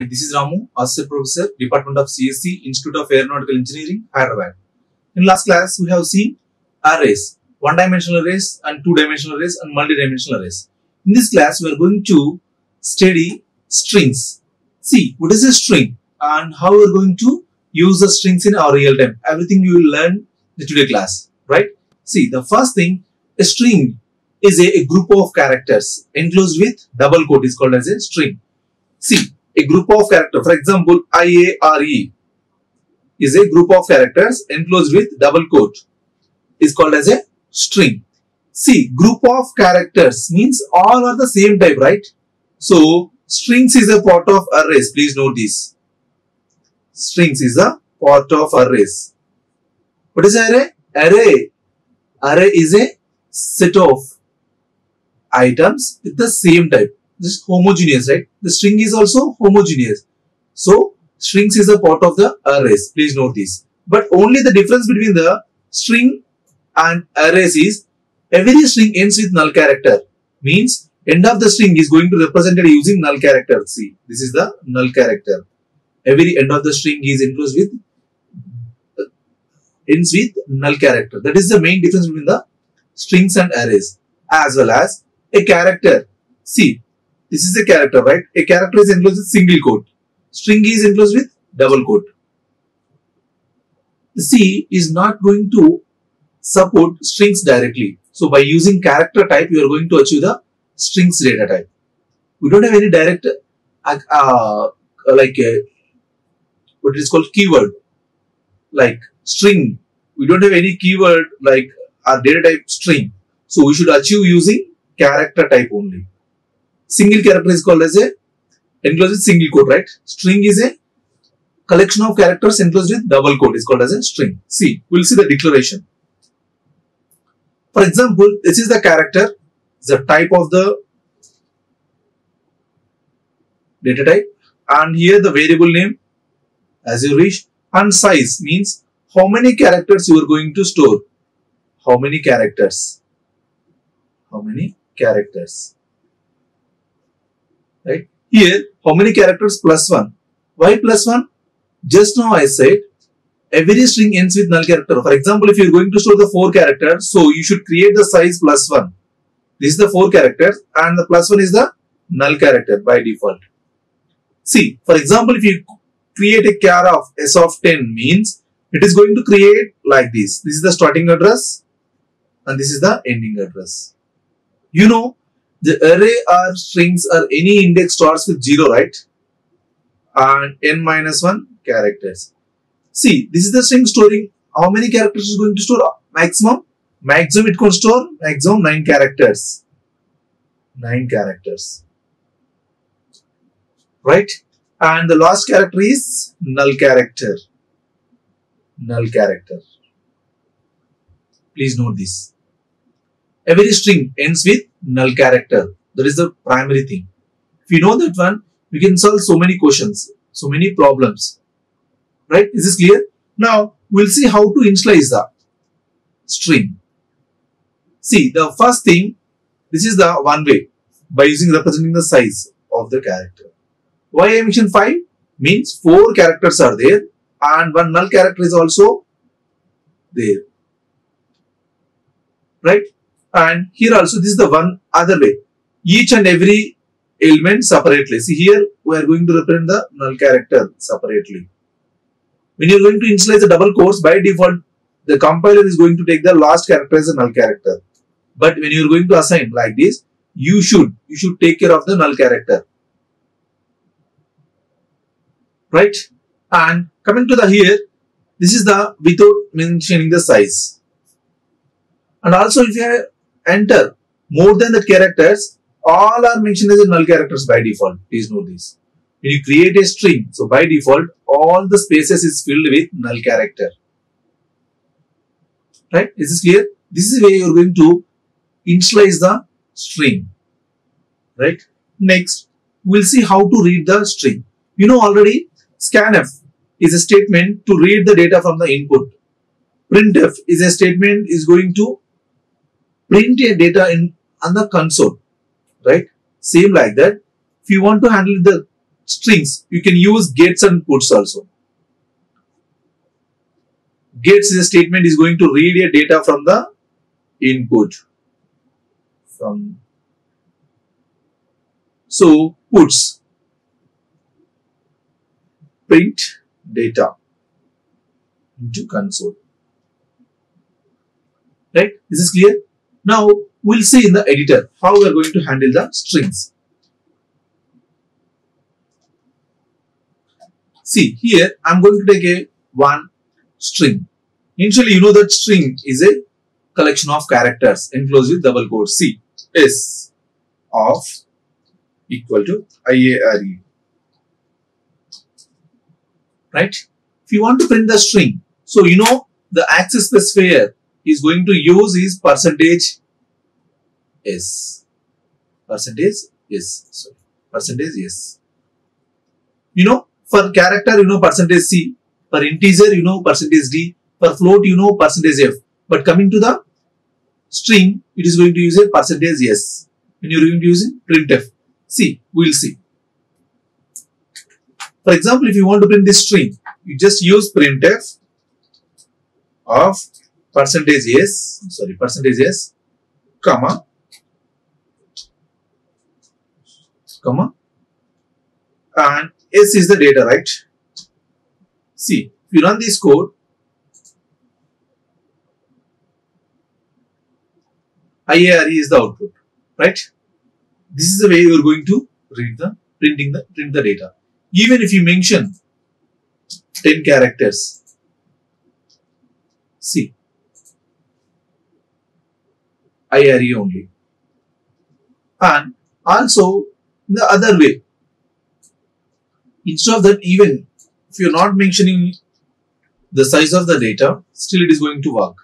This is Ramu, Assistant Professor, Department of CSC, Institute of Aeronautical Engineering, Hyderabad. In last class, we have seen arrays, one-dimensional arrays and two-dimensional arrays and multi-dimensional arrays. In this class, we are going to study strings. See, what is a string and how we are going to use the strings in our real time. Everything you will learn in today class, right? See, the first thing, a string is a, a group of characters enclosed with double quote is called as a string. See, a group of characters, for example, IARE is a group of characters enclosed with double quote is called as a string. See, group of characters means all are the same type, right? So, strings is a part of arrays. Please note this. Strings is a part of arrays. What is array? Array. Array is a set of items with the same type. This is homogeneous, right? The string is also homogeneous. So, strings is a part of the arrays. Please note this. But only the difference between the string and arrays is every string ends with null character. Means end of the string is going to represent it using null character. See, this is the null character. Every end of the string is enclosed with uh, ends with null character. That is the main difference between the strings and arrays as well as a character. See, this is a character, right? A character is enclosed with single quote. String is enclosed with double quote. The C is not going to support strings directly. So by using character type, you are going to achieve the strings data type. We don't have any direct, uh, uh, like uh, what is called keyword, like string. We don't have any keyword like our data type string. So we should achieve using character type only. Single character is called as a enclosed with single quote, right? String is a collection of characters enclosed with double quote is called as a string. See, we'll see the declaration. For example, this is the character, the type of the data type and here the variable name as you wish and size means how many characters you are going to store. How many characters? How many characters? Right? Here, how many characters plus 1? Why plus 1? Just now I said every string ends with null character. For example, if you are going to store the 4 characters, so you should create the size plus 1. This is the 4 characters and the plus 1 is the null character by default. See, for example, if you create a char of s of 10 means it is going to create like this. This is the starting address and this is the ending address. You know, the array or strings or any index starts with 0, right? And n minus 1 characters. See, this is the string storing how many characters is going to store? Maximum? Maximum it can store maximum 9 characters. 9 characters. Right? And the last character is null character. Null character. Please note this. Every string ends with null character. That is the primary thing. If you know that one, we can solve so many questions, so many problems. Right? Is this clear? Now, we'll see how to initialize the string. See, the first thing, this is the one way by using representing the size of the character. Why I mentioned 5? Means 4 characters are there and one null character is also there. Right? And here also this is the one other way. Each and every element separately. See here we are going to represent the null character separately. When you are going to initialize the double quotes by default the compiler is going to take the last character as a null character. But when you are going to assign like this you should you should take care of the null character. Right? And coming to the here this is the without mentioning the size. And also if you enter more than the characters, all are mentioned as null characters by default. Please note this. When you create a string, so by default, all the spaces is filled with null character. Right? Is this clear? This is where you are going to initialize the string. Right? Next, we'll see how to read the string. You know already, scanf is a statement to read the data from the input. Printf is a statement is going to print a data in on the console, right? Same like that. If you want to handle the strings, you can use gets and puts also. Gets is a statement is going to read a data from the input. From so puts print data into console. Right? Is This is clear. Now we'll see in the editor how we are going to handle the strings. See here I'm going to take a one string. Initially you know that string is a collection of characters enclosed with double quotes. C S of equal to IARE. Right? If you want to print the string, so you know the access specifier is going to use is percentage S. Percentage S. Sorry. Percentage S. You know, for character, you know percentage C. For integer, you know percentage D. For float, you know percentage F. But coming to the string, it is going to use a percentage S. When you are going to use printf. See, we will see. For example, if you want to print this string, you just use printf of percentage s, sorry, percentage s, comma, comma, and s is the data, right? See, if you run this code, IARE is the output, right? This is the way you are going to read the printing the print the data. Even if you mention 10 characters, see IRE only. And also the other way, instead of that even if you're not mentioning the size of the data, still it is going to work.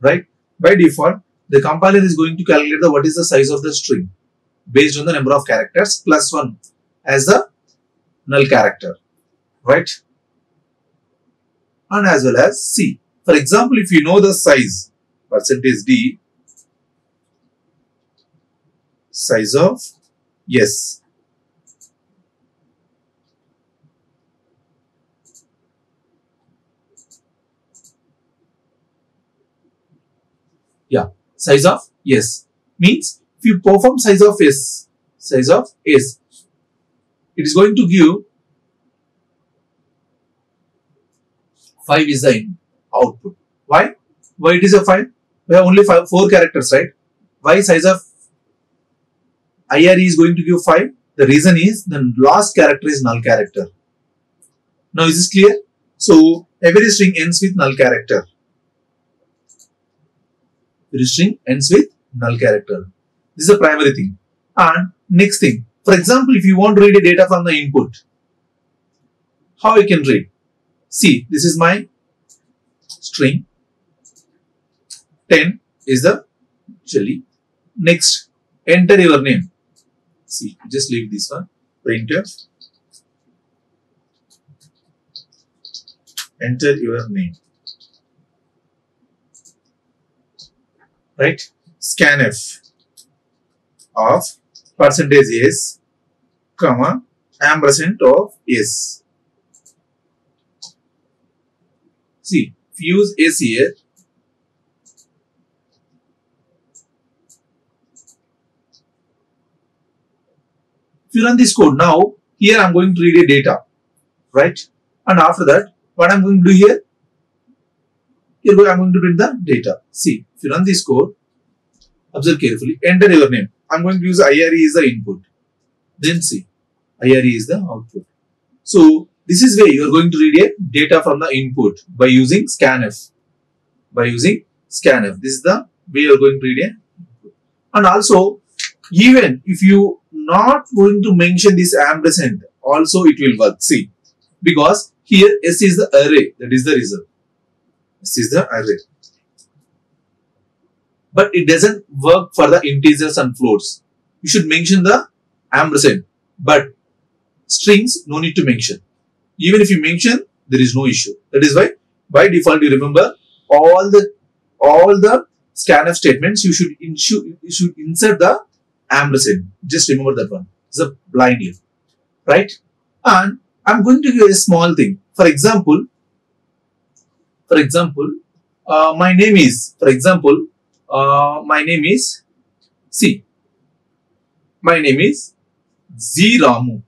Right? By default, the compiler is going to calculate the what is the size of the string based on the number of characters plus 1 as the null character. Right? And as well as C. For example, if you know the size percentage D size of? Yes. Yeah. Size of? Yes. Means if you perform size of s size of s it is going to give 5 is the output. Why? Why it is a 5 we have only five, 4 characters right? Why size of IRE is going to give 5. The reason is the last character is null character. Now is this clear? So every string ends with null character. Every string ends with null character. This is the primary thing. And next thing, for example, if you want to read a data from the input, how you can read? See, this is my string. 10 is the actually. Next, enter your name. See, just leave this one. Printf. Enter your name. Right? Scanf of percentage s, comma, ampersand of s. See, if you use s here, If you run this code now, here I'm going to read a data, right? And after that, what I'm going to do here? Here I'm going to print the data. See, if you run this code, observe carefully, enter your name. I'm going to use IRE is the input. Then see, IRE is the output. So, this is where you are going to read a data from the input by using scanf. By using scanf. This is the way you are going to read a and also even if you not going to mention this ampersand. Also it will work. See because here s is the array. That is the result. S is the array. But it doesn't work for the integers and floats. You should mention the ampersand. But strings no need to mention. Even if you mention there is no issue. That is why by default you remember all the all the scanf statements you should, you should insert the ampersand. Just remember that one. It's a blindly. right? And I'm going to give a small thing. For example, for example, uh, my name is, for example, uh, my name is see, My name is G Ramu,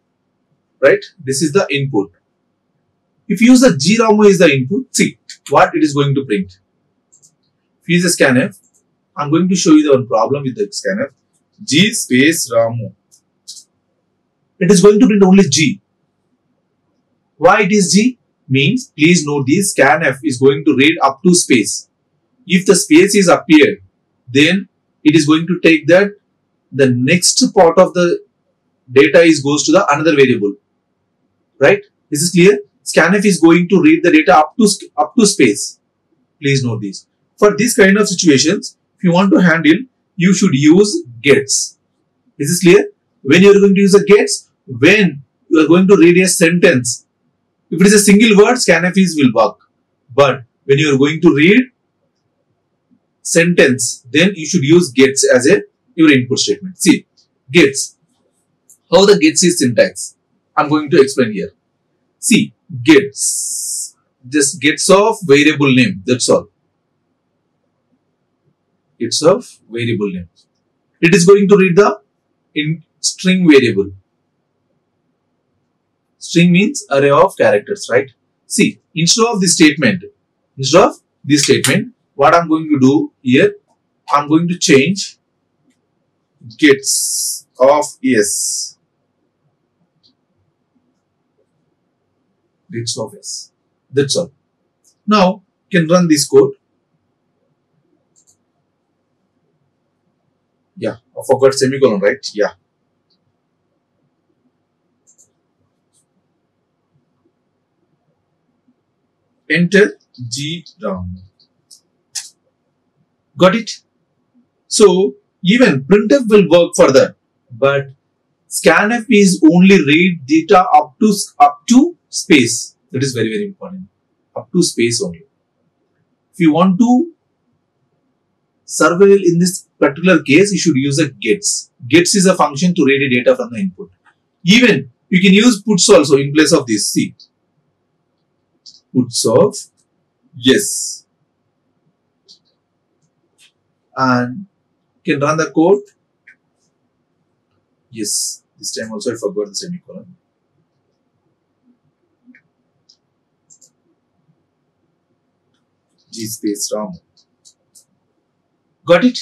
right? This is the input. If you use the G Ramu is the input, see what it is going to print. If you use a scanf, I'm going to show you the one problem with the scanf. G space Ramu. It is going to print only G. Why it is G? Means please note this scanf is going to read up to space. If the space is appeared, then it is going to take that the next part of the data is goes to the another variable. Right? This is clear? Scanf is going to read the data up to up to space. Please note this. For this kind of situations, if you want to handle, you should use gets. Is this clear? When you are going to use a gets, when you are going to read a sentence, if it is a single word, scanf is will work. But when you are going to read sentence, then you should use gets as a your input statement. See, gets. How the gets is syntax? I'm going to explain here. See, gets. Just gets of variable name. That's all. Gets of variable name. It is going to read the in string variable. String means array of characters, right? See, instead of this statement, instead of this statement, what I'm going to do here, I'm going to change gets of s. Gets of s. That's all. Now, you can run this code. Yeah, I forgot semicolon, right? Yeah. Enter G down. Got it? So, even printf will work for that. But scanf is only read data up to, up to space. That is very, very important. Up to space only. If you want to surveil in this particular case, you should use a gets. Gets is a function to read the data from the input. Even you can use puts also in place of this. See, puts of yes. And you can run the code. Yes, this time also I forgot the semicolon. G space RAM. Got it?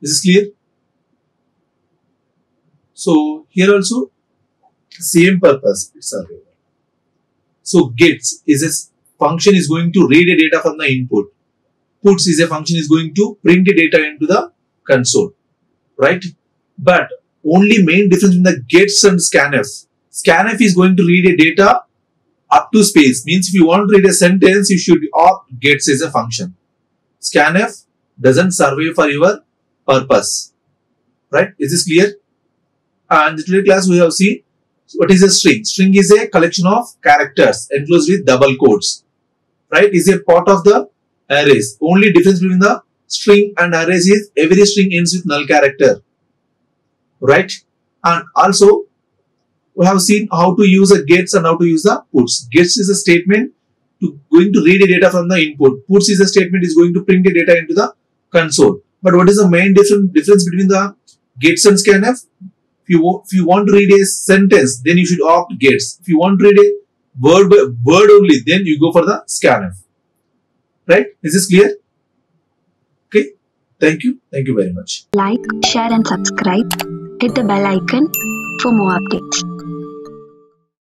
This is clear? So here also same purpose it's available. So gets is a function is going to read a data from the input puts is a function is going to print the data into the console, right? But only main difference in the gets and scanf. Scanf is going to read a data up to space. Means if you want to read a sentence, you should opt gets as a function. Scanf doesn't survey for your purpose. Right? Is this clear? And in today class we have seen what is a string. String is a collection of characters enclosed with double quotes. Right? Is a part of the arrays. Only difference between the string and arrays is every string ends with null character. Right? And also we have seen how to use a gets and how to use the puts. Gets is a statement to going to read the data from the input. Puts is a statement is going to print the data into the console. But what is the main difference difference between the gets and scanf? If you, if you want to read a sentence, then you should opt gets. If you want to read a word word only, then you go for the scanf. Right? Is this clear? Okay. Thank you. Thank you very much. Like, share and subscribe. Hit the bell icon for more updates.